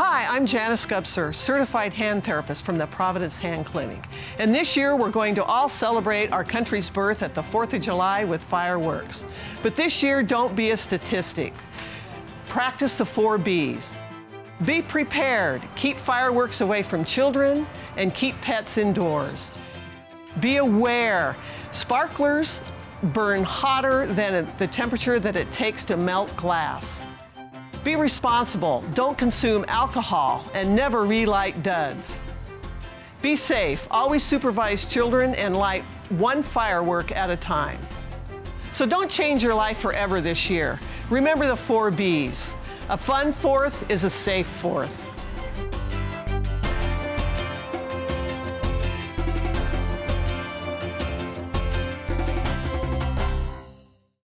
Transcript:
Hi, I'm Janice Gubser, certified hand therapist from the Providence Hand Clinic. And this year we're going to all celebrate our country's birth at the 4th of July with fireworks. But this year, don't be a statistic. Practice the four B's. Be prepared. Keep fireworks away from children and keep pets indoors. Be aware. Sparklers burn hotter than the temperature that it takes to melt glass. Be responsible. Don't consume alcohol and never relight duds. Be safe. Always supervise children and light one firework at a time. So don't change your life forever this year. Remember the four B's. A fun fourth is a safe fourth.